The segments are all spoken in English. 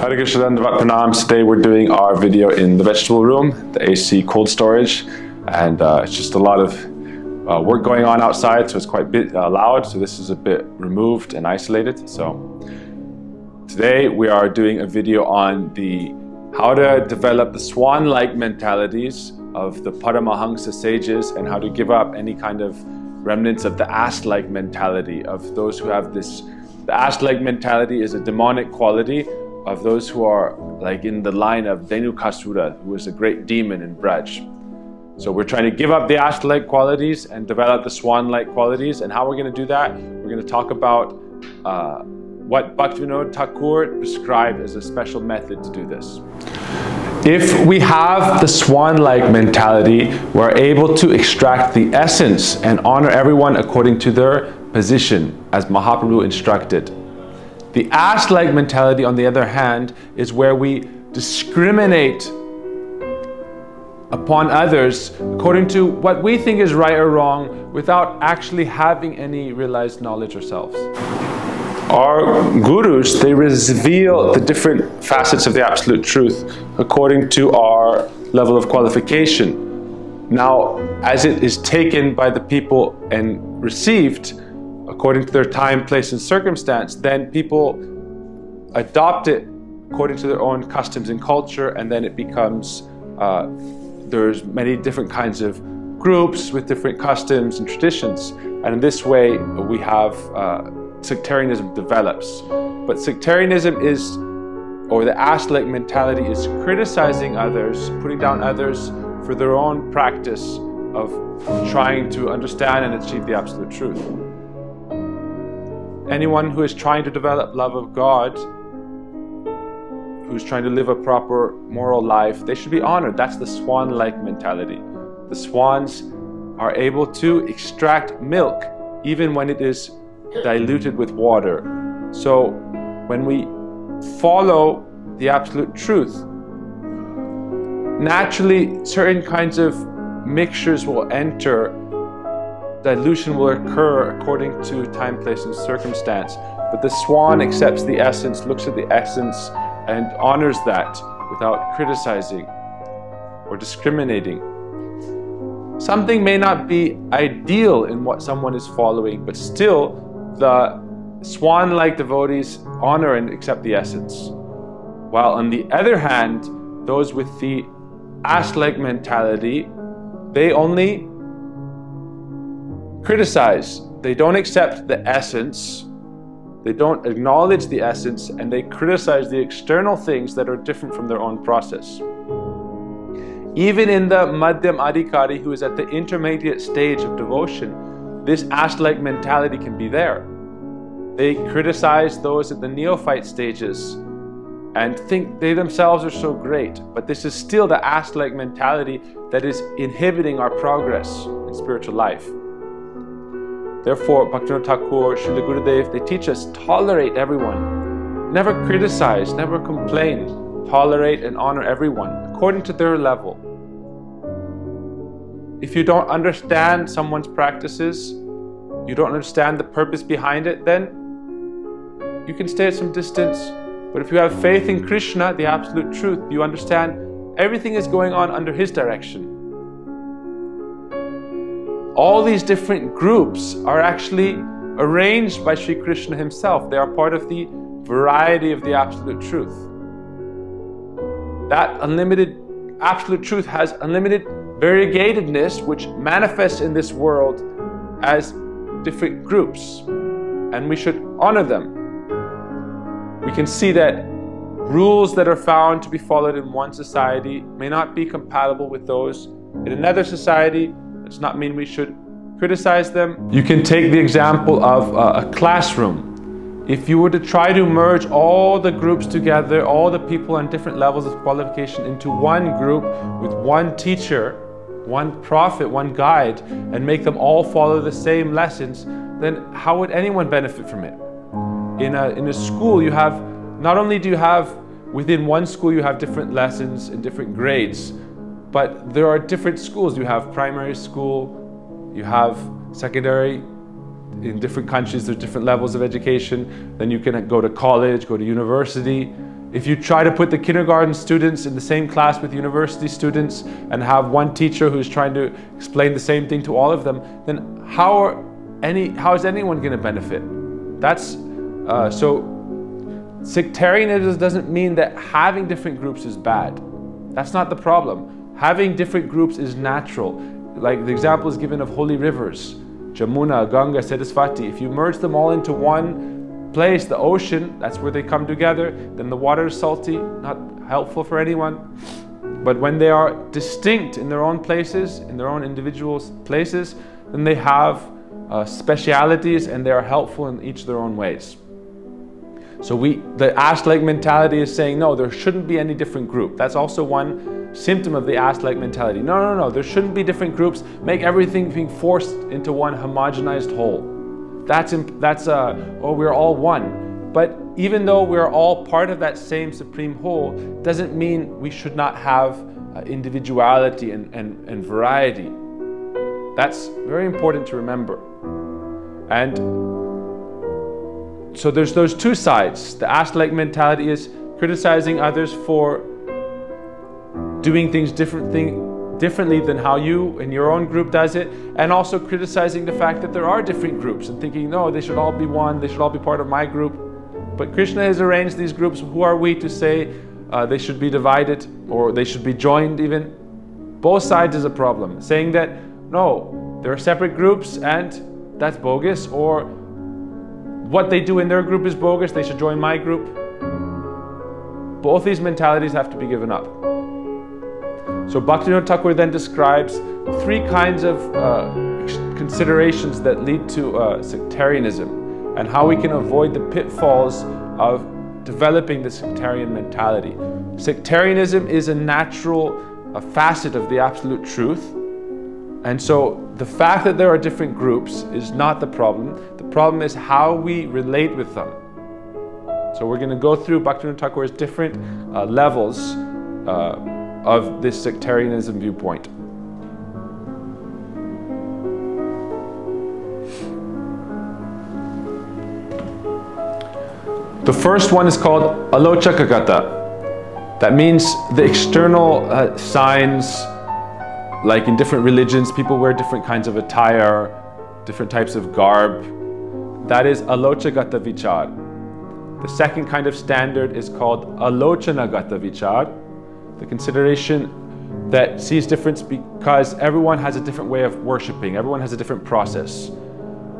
Hare Krishna Pranams. Today we're doing our video in the vegetable room, the AC cold storage, and uh, it's just a lot of uh, work going on outside, so it's quite bit, uh, loud. So this is a bit removed and isolated. So today we are doing a video on the how to develop the swan-like mentalities of the Paramahansa sages and how to give up any kind of remnants of the ass-like mentality of those who have this. The ass-like mentality is a demonic quality of those who are like in the line of Dhenukasura, who was a great demon in Braj. So we're trying to give up the ass-like qualities and develop the swan-like qualities. And how we're going to do that, we're going to talk about uh, what Bhaktivinoda Thakur prescribed as a special method to do this. If we have the swan-like mentality, we're able to extract the essence and honor everyone according to their position, as Mahaprabhu instructed. The ass-like mentality, on the other hand, is where we discriminate upon others according to what we think is right or wrong without actually having any realized knowledge ourselves. Our gurus, they reveal the different facets of the absolute truth according to our level of qualification. Now, as it is taken by the people and received, according to their time, place, and circumstance, then people adopt it according to their own customs and culture, and then it becomes uh, there's many different kinds of groups with different customs and traditions, and in this way we have uh, sectarianism develops. But sectarianism is, or the ass-like mentality is criticizing others, putting down others for their own practice of trying to understand and achieve the absolute truth. Anyone who is trying to develop love of God, who's trying to live a proper moral life, they should be honored. That's the swan like mentality. The swans are able to extract milk even when it is diluted with water. So when we follow the absolute truth, naturally certain kinds of mixtures will enter dilution will occur according to time, place, and circumstance. But the swan accepts the essence, looks at the essence, and honors that without criticizing or discriminating. Something may not be ideal in what someone is following, but still the swan like devotees honor and accept the essence. While on the other hand, those with the ass like mentality, they only criticize. They don't accept the essence. They don't acknowledge the essence and they criticize the external things that are different from their own process. Even in the Madhyam Adhikari, who is at the intermediate stage of devotion, this ass-like mentality can be there. They criticize those at the neophyte stages and think they themselves are so great. But this is still the ass-like mentality that is inhibiting our progress in spiritual life. Therefore, Bhaktivinoda Thakur, Srila Gurudev, they teach us tolerate everyone. Never criticize, never complain. Tolerate and honor everyone according to their level. If you don't understand someone's practices, you don't understand the purpose behind it, then you can stay at some distance. But if you have faith in Krishna, the absolute truth, you understand everything is going on under His direction all these different groups are actually arranged by Sri Krishna himself. They are part of the variety of the absolute truth. That unlimited absolute truth has unlimited variegatedness which manifests in this world as different groups and we should honor them. We can see that rules that are found to be followed in one society may not be compatible with those in another society does not mean we should criticize them. You can take the example of uh, a classroom. If you were to try to merge all the groups together, all the people on different levels of qualification into one group with one teacher, one prophet, one guide, and make them all follow the same lessons, then how would anyone benefit from it? In a, in a school, you have, not only do you have, within one school, you have different lessons and different grades, but there are different schools. You have primary school, you have secondary. In different countries, there's different levels of education. Then you can go to college, go to university. if you try to put the kindergarten students in the same class with university students and have one teacher who's trying to explain the same thing to all of them, then how are any how is anyone going to benefit? That's uh, so sectarianism doesn't mean that having different groups is bad. That's not the problem. Having different groups is natural. Like the example is given of holy rivers, Jamuna, Ganga, Saraswati. If you merge them all into one place, the ocean, that's where they come together, then the water is salty, not helpful for anyone. But when they are distinct in their own places, in their own individual places, then they have uh, specialities and they are helpful in each their own ways. So we, the ash-like mentality is saying, no, there shouldn't be any different group. That's also one symptom of the ash-like mentality. No, no, no, there shouldn't be different groups. Make everything being forced into one homogenized whole. That's, that's uh, oh, we're all one. But even though we're all part of that same supreme whole, doesn't mean we should not have uh, individuality and, and, and variety. That's very important to remember. And so there's those two sides. The ash-like mentality is criticizing others for doing things different thing, differently than how you and your own group does it, and also criticizing the fact that there are different groups and thinking, no, they should all be one, they should all be part of my group. But Krishna has arranged these groups. Who are we to say uh, they should be divided or they should be joined even? Both sides is a problem. Saying that, no, there are separate groups and that's bogus, or what they do in their group is bogus, they should join my group. Both these mentalities have to be given up. So Bhaktivinoda Thakur then describes three kinds of uh, considerations that lead to uh, sectarianism and how we can avoid the pitfalls of developing the sectarian mentality. Sectarianism is a natural a facet of the absolute truth. And so the fact that there are different groups is not the problem. The problem is how we relate with them. So we're going to go through Bhaktivinoda Thakur's different uh, levels uh, of this sectarianism viewpoint. The first one is called alochakagata. That means the external uh, signs, like in different religions, people wear different kinds of attire, different types of garb. That is alochakagata vichar. The second kind of standard is called alochanagata vichar the consideration that sees difference because everyone has a different way of worshiping, everyone has a different process.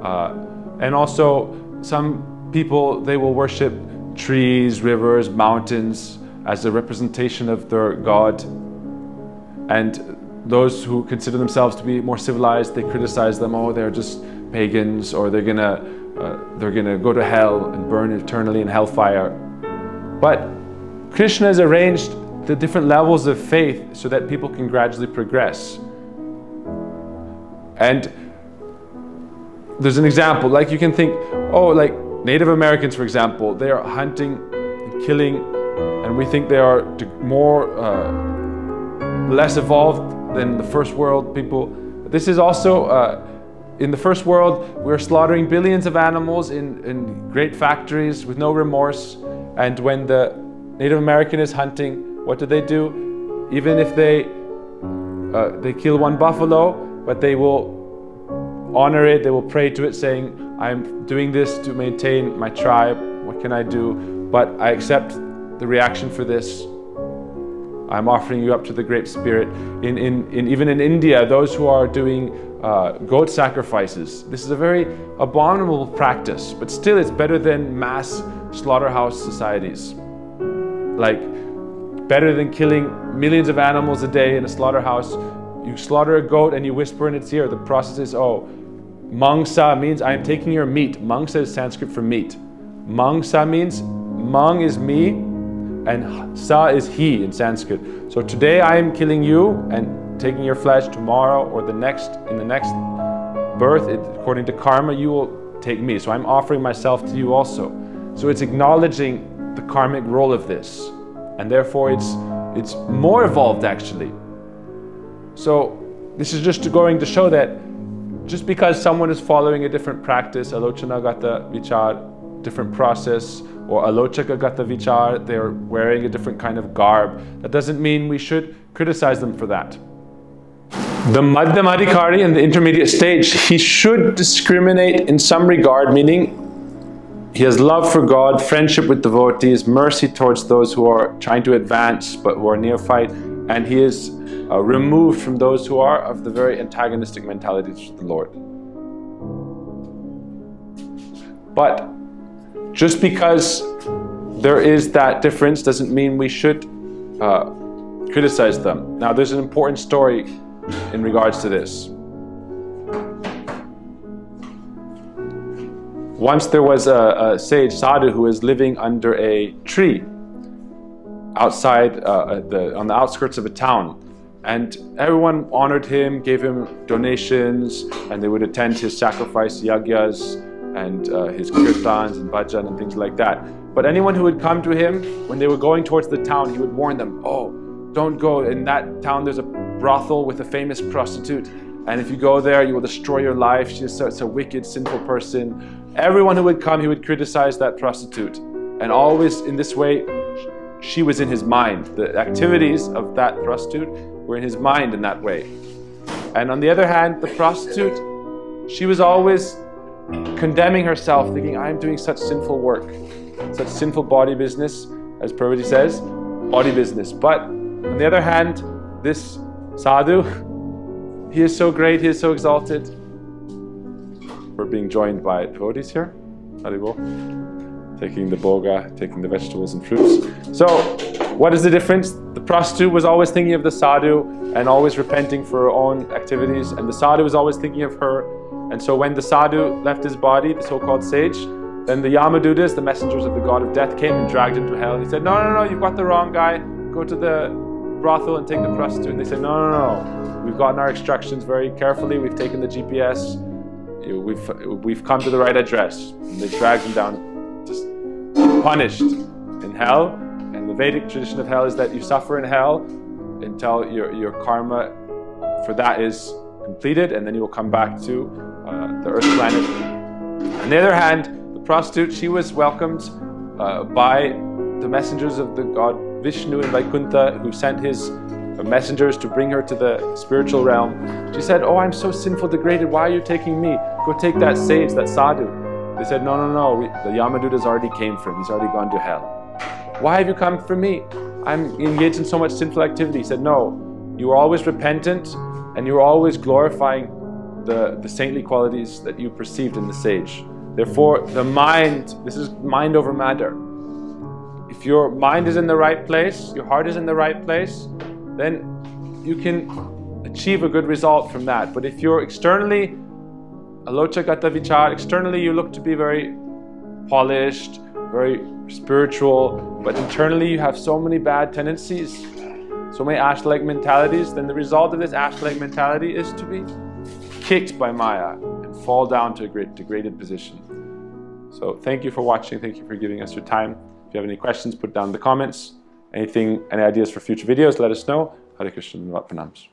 Uh, and also, some people, they will worship trees, rivers, mountains as a representation of their God. And those who consider themselves to be more civilized, they criticize them, oh, they're just pagans, or they're gonna, uh, they're gonna go to hell and burn eternally in hellfire. But Krishna has arranged the different levels of faith so that people can gradually progress. And there's an example, like you can think, oh, like Native Americans, for example, they are hunting and killing, and we think they are more, uh, less evolved than the first world people. This is also, uh, in the first world, we're slaughtering billions of animals in, in great factories with no remorse. And when the Native American is hunting, what do they do? Even if they uh, they kill one buffalo, but they will honor it, they will pray to it, saying, I'm doing this to maintain my tribe. What can I do? But I accept the reaction for this. I'm offering you up to the Great Spirit. In, in, in even in India, those who are doing uh, goat sacrifices, this is a very abominable practice, but still it's better than mass slaughterhouse societies. Like better than killing millions of animals a day in a slaughterhouse. You slaughter a goat and you whisper in its ear. The process is, oh, mangsa means I am taking your meat. Mangsa is Sanskrit for meat. Mangsa means mang is me and sa is he in Sanskrit. So today I am killing you and taking your flesh tomorrow or the next in the next birth it, according to karma you will take me. So I'm offering myself to you also. So it's acknowledging the karmic role of this and therefore it's it's more evolved actually. So this is just going to show that just because someone is following a different practice, Alochanagata Vichar, different process, or alochaka gata vichar, they're wearing a different kind of garb. That doesn't mean we should criticize them for that. The Madhyamadhikari in the intermediate stage, he should discriminate in some regard, meaning he has love for God, friendship with devotees, mercy towards those who are trying to advance but who are neophyte, and he is uh, removed from those who are of the very antagonistic mentality to the Lord. But just because there is that difference doesn't mean we should uh, criticize them. Now, there's an important story in regards to this. Once there was a, a sage sadhu who was living under a tree outside uh, the, on the outskirts of a town. And everyone honored him, gave him donations, and they would attend his sacrifice yagyas and uh, his kirtans and bhajan and things like that. But anyone who would come to him, when they were going towards the town, he would warn them, oh, don't go. In that town, there's a brothel with a famous prostitute. And if you go there, you will destroy your life. She's such a wicked, sinful person. Everyone who would come, he would criticize that prostitute. And always in this way, she was in his mind. The activities of that prostitute were in his mind in that way. And on the other hand, the prostitute, she was always condemning herself, thinking, I am doing such sinful work, such sinful body business, as Prabhuji says, body business. But on the other hand, this sadhu, he is so great, he is so exalted. We're being joined by devotees here. Haribol taking the bhoga, taking the vegetables and fruits. So, what is the difference? The prostitute was always thinking of the sadhu and always repenting for her own activities, and the sadhu was always thinking of her. And so, when the sadhu left his body, the so called sage, then the Yamadutas, the messengers of the god of death, came and dragged him to hell. He said, No, no, no, you've got the wrong guy. Go to the brothel and take the prostitute. And they said, No, no, no. We've gotten our instructions very carefully. We've taken the GPS. We've, we've come to the right address. And they dragged him down just punished in hell. And the Vedic tradition of hell is that you suffer in hell until your, your karma for that is completed, and then you will come back to uh, the earth planet. On the other hand, the prostitute, she was welcomed uh, by the messengers of the god Vishnu in Vaikuntha, who sent his messengers to bring her to the spiritual realm. She said, Oh, I'm so sinful, degraded. Why are you taking me? Go take that sage, that sadhu. They said, no, no, no, we, the Yamadutas already came for him. He's already gone to hell. Why have you come for me? I'm engaged in so much sinful activity. He said, no, you are always repentant and you are always glorifying the, the saintly qualities that you perceived in the sage. Therefore, the mind, this is mind over matter. If your mind is in the right place, your heart is in the right place, then you can achieve a good result from that. But if you're externally Alochaka Gata Vichar, externally you look to be very polished, very spiritual, but internally you have so many bad tendencies, so many ash-like mentalities, then the result of this ash-like mentality is to be kicked by Maya and fall down to a great degraded position. So thank you for watching, thank you for giving us your time. If you have any questions, put down in the comments. Anything, any ideas for future videos, let us know. Hare Krishna Pranams.